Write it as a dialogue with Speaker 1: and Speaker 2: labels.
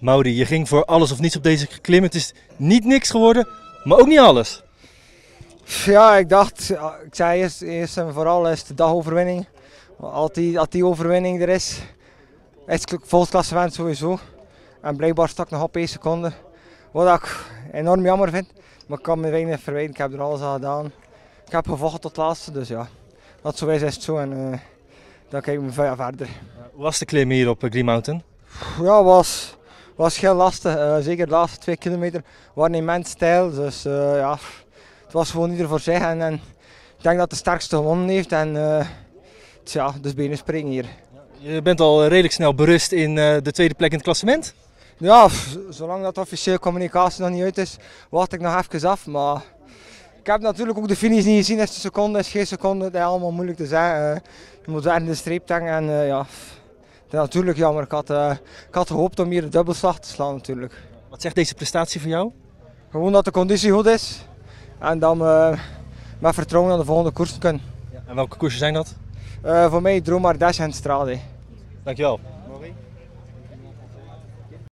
Speaker 1: Mauri, je ging voor alles of niets op deze klim. Het is niet niks geworden, maar ook niet alles.
Speaker 2: Ja, ik dacht, ik zei eerst, eerst en vooral is de dagoverwinning. Als die, als die overwinning er is, is het volksklassement sowieso. En blijkbaar stak nog op 1 seconde. Wat ik enorm jammer vind. Maar ik kan me weinig verwijten, ik heb er alles aan gedaan. Ik heb gevochten tot het laatste, dus ja. Dat zo is, is het zo en uh, dan kijken we verder.
Speaker 1: Hoe was de klim hier op Green Mountain?
Speaker 2: Ja, was, was heel lastig. Uh, zeker de laatste twee kilometer waren immens stijl. Dus uh, ja, het was gewoon ieder voor zich. En, en ik denk dat de sterkste gewonnen heeft. En uh, tja, dus benen springen hier.
Speaker 1: Je bent al redelijk snel berust in de tweede plek in het klassement?
Speaker 2: Ja, zolang dat officieel communicatie nog niet uit is, wacht ik nog even af. Maar ik heb natuurlijk ook de finish niet gezien. Is de seconde, is geen seconde. Dat is allemaal moeilijk te zeggen. je moet in de streep tangen en ja, dat is natuurlijk jammer. Ik had, uh, ik had gehoopt om hier de dubbelslag te slaan natuurlijk.
Speaker 1: Wat zegt deze prestatie voor jou?
Speaker 2: Gewoon dat de conditie goed is. En dan uh, met vertrouwen naar de volgende koers kunnen.
Speaker 1: Ja, en welke koersen zijn dat?
Speaker 2: Uh, voor mij Dromar Dash en Strade.
Speaker 1: Dankjewel.